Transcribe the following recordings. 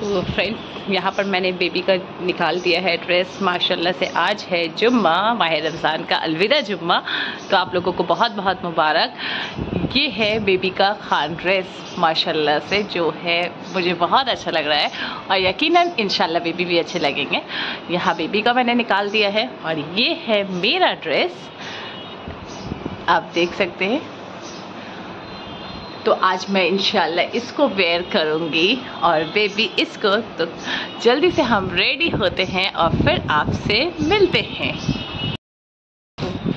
तो फ्रेंड्स यहाँ पर मैंने बेबी का निकाल दिया है ड्रेस माशाल्लाह से आज है जुम्मा माह रमज़ान का अलविदा जुम्मा। तो आप लोगों को बहुत बहुत मुबारक। ये है बेबी का खान ड्रेस माशाल्लाह से जो है मुझे बहुत अच्छा लग रहा है। और यकीनन इंशाल्लाह बेबी भी अच्छे लगेंगे। यहाँ बेबी का मैंने निकाल दिया है। और ये है मेरा ड्रेस आप देख सकते हैं। तो आज मैं इंशाल्लाह इसको वेयर करूँगी और बेबी इसको तो जल्दी से हम रेडी होते हैं और फिर आपसे मिलते हैं।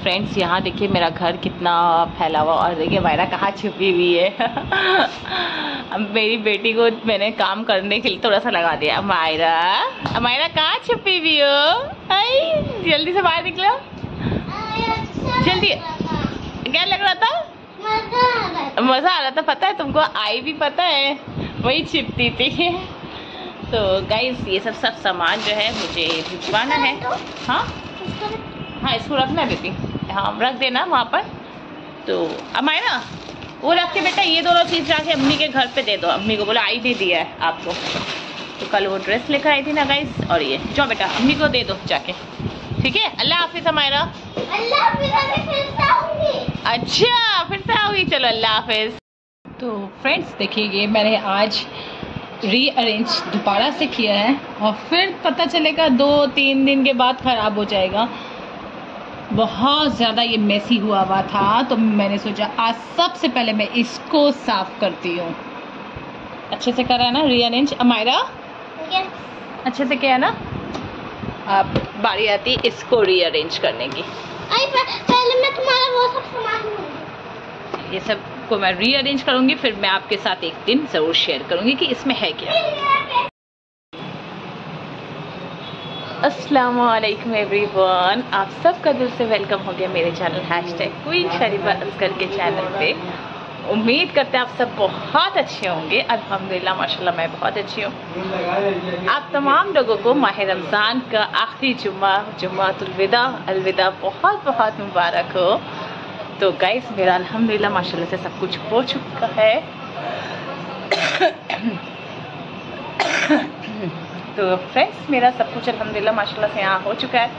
फ्रेंड्स यहाँ देखिए मेरा घर कितना फैला हुआ और देखिए मायरा कहाँ छुपी हुई है। अब मेरी बेटी को मैंने काम करने के लिए थोड़ा सा लगा दिया। मायरा मायरा कहाँ छुपी हुई हो? आई, जल्दी से बाहर निकलो। जल्दी। क्या लग रहा था? मज़ा आ रहा था पता है तुमको? आई भी पता है वही छिपती थी। तो गाइस ये सब सब सामान जो है मुझे भिजवाना है। हाँ? हाँ इसको रखना बेबी हाँ। रख देना वहाँ पर। तो अब आए ना? वो रख के बेटा ये दोनों चीज़ जाके अम्मी के घर पे दे दो। अम्मी को बोला आई दे दिया है आपको। तो कल वो ड्रेस लेकर आई थी ना गाइस और ये जाओ बेटा अम्मी को दे दो जाके। ठीक है? अल्लाह हाफिज हमारा। अच्छा फिर से आओगी चलो अल्लाह हाफिज। तो फ्रेंड्स देखिए ये मैंने आज रीअरेंज दोबारा से किया है और फिर पता चलेगा दो तीन दिन के बाद ख़राब हो जाएगा। बहुत ज़्यादा ये मेसी हुआ हुआ था तो मैंने सोचा आज सबसे पहले मैं इसको साफ़ करती हूँ। अच्छे से करा है ना रीअरेंज अमायरा? अच्छे से किया ना? अब बारी आती इसको रीअरेंज करने की। पहले मैं तुम्हारा वो सब सामान ये सबको मैं रीअरेंज करूँगी, फिर मैं आपके साथ एक दिन ज़रूर शेयर करूँगी कि इसमें है क्या। वालेकुम एवरीवन, आप सबका दिल से वेलकम हो गया मेरे चैनल हैश टैग क्वीन शरीफा असकर के चैनल पे। उम्मीद करते हैं आप सब बहुत अच्छे होंगे। अल्हम्दुलिल्लाह, माशाल्लाह, मैं बहुत अच्छी हूँ। आप तमाम लोगों को माह रमज़ान का आखिरी जुम्मा जुम्मातुलविदा अलविदा बहुत बहुत मुबारक हो। तो गाइस मेरा अल्हम्दुलिल्लाह, माशाल्लाह से सब कुछ हो चुका है। तो फ्रेंड्स मेरा सब कुछ अल्हम्दुलिल्लाह, माशाल्लाह से यहाँ हो चुका है।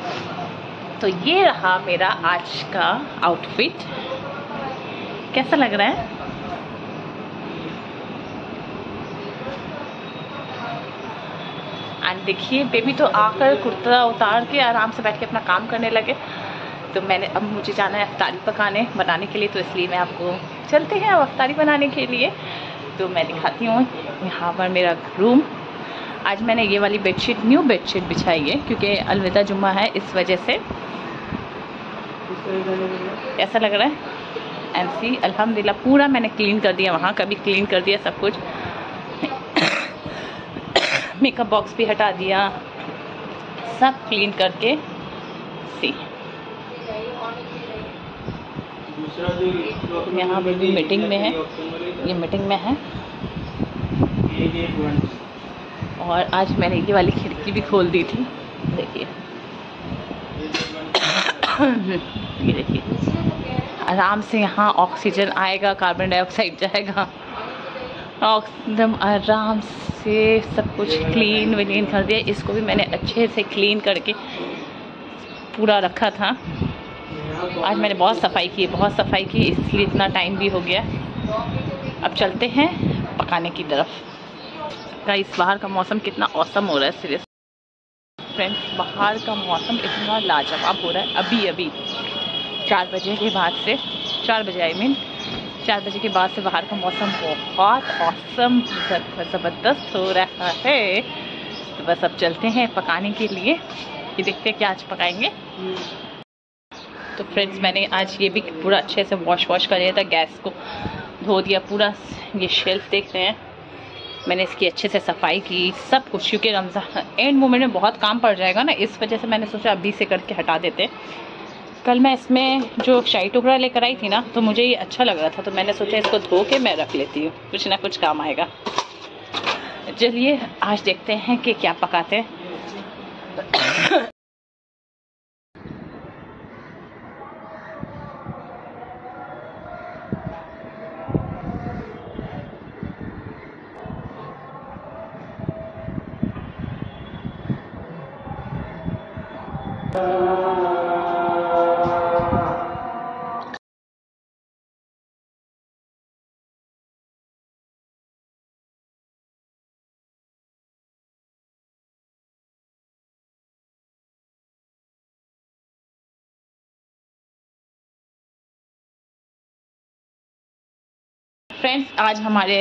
तो ये रहा मेरा आज का आउटफिट कैसा लग रहा है? एंड देखिए बेबी तो आकर कुर्ता उतार के आराम से बैठ के अपना काम करने लगे। तो मैंने अब मुझे जाना है अफ्तारी पकाने बनाने के लिए तो इसलिए मैं आपको चलते हैं अब अफ्तारी बनाने के लिए। तो मैं दिखाती हूँ यहाँ पर मेरा रूम आज मैंने ये वाली बेडशीट न्यू बेडशीट बिछाई है क्योंकि अलविदा जुम्मा है इस वजह से। ऐसा लग रहा है? एंड सी अल्हम्दुलिल्लाह पूरा मैंने क्लीन कर दिया वहाँ का भी क्लीन कर दिया सब कुछ। मेकअप बॉक्स भी हटा दिया। सब क्लीन करके सी यहाँ भी मीटिंग में है ये मीटिंग में है। और आज मैंने ये वाली खिड़की भी खोल दी थी। देखिए। ये देखिए। आराम से यहाँ ऑक्सीजन आएगा कार्बन डाइऑक्साइड जाएगा। एकदम आराम से सब कुछ क्लीन विलीन कर दिया। इसको भी मैंने अच्छे से क्लीन करके पूरा रखा था। आज मैंने बहुत सफ़ाई की, बहुत सफ़ाई की, इसलिए इतना टाइम भी हो गया। अब चलते हैं पकाने की तरफ़। का इस बाहर का मौसम कितना औसम हो रहा है सीरियस फ्रेंड्स बाहर का मौसम इतना लाजवाब हो रहा है, अभी अभी। चार बजे के बाद से, चार बजे आई मीन चार बजे के बाद से बाहर का मौसम बहुत औसम ज़बरदस्त हो रहा है। तो बस अब चलते हैं पकाने के लिए। ये देखते हैं क्या आज पकाएँगे। तो फ्रेंड्स मैंने आज ये भी पूरा अच्छे से वॉश वॉश कर लिया था गैस को धो दिया पूरा। ये शेल्फ देख रहे हैं। मैंने इसकी अच्छे से सफ़ाई की, सब कुछ, क्योंकि रमज़ान एंड मोमेंट में बहुत काम पड़ जाएगा ना, इस वजह से मैंने सोचा अभी से करके हटा देते। कल मैं इसमें जो शाही टुकड़ा लेकर आई थी ना तो मुझे ये अच्छा लग रहा था तो मैंने सोचा इसको धो के मैं रख लेती हूँ। कुछ ना कुछ काम आएगा। चलिए, आज देखते हैं कि क्या पकाते हैं। फ्रेंड्स आज हमारे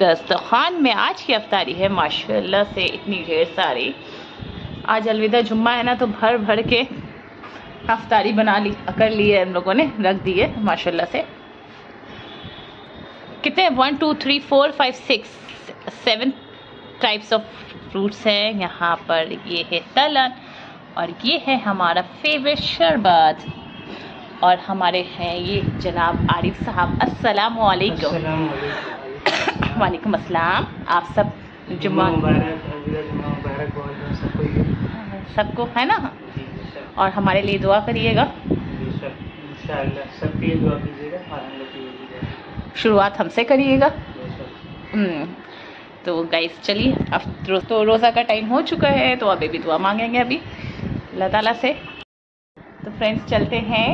दस्तखान में आज की अफ्तारी है, माशाल्लाह से इतनी ढेर सारी। आज अलविदा जुम्मा है ना तो भर भर के अफ्तारी बना ली, कर ली है हम लोगों ने, रख दी है, माशाल्लाह से। कितने one two three four five six seven types of fruits हैं। यहाँ पर ये है तलन और ये है हमारा फेवरेट शरबत। और हमारे हैं ये जनाब आरिफ साहब। अस्सलाम वालेकुम वालेकुम अस्सलाम। आप सब जुम्मा सबको है ना? और हमारे लिए दुआ करिएगा। शुरुआत हमसे करिएगा। हम्म, तो गाइस चलिए अब तो रोज़ा का टाइम हो चुका है तो अभी भी दुआ मांगेंगे अभी अल्लाह ताला से। तो फ्रेंड्स चलते हैं।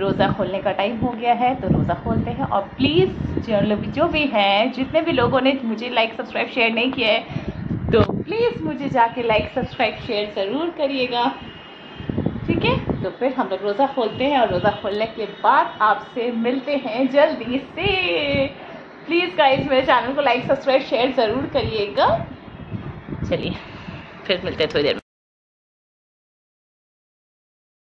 रोज़ा खोलने का टाइम हो गया है तो रोज़ा खोलते हैं। और प्लीज़ जो जो भी हैं, जितने भी लोगों ने मुझे लाइक सब्सक्राइब शेयर नहीं किया है तो प्लीज़ मुझे जाके लाइक सब्सक्राइब शेयर ज़रूर करिएगा। ठीक है? तो फिर हम लोग रोज़ा खोलते हैं, और रोज़ा खोलने के बाद आपसे मिलते हैं जल्दी से। प्लीज़ गाइज़ मेरे चैनल को लाइक सब्सक्राइब शेयर ज़रूर करिएगा। चलिए, फिर मिलते हैं थोड़ी देर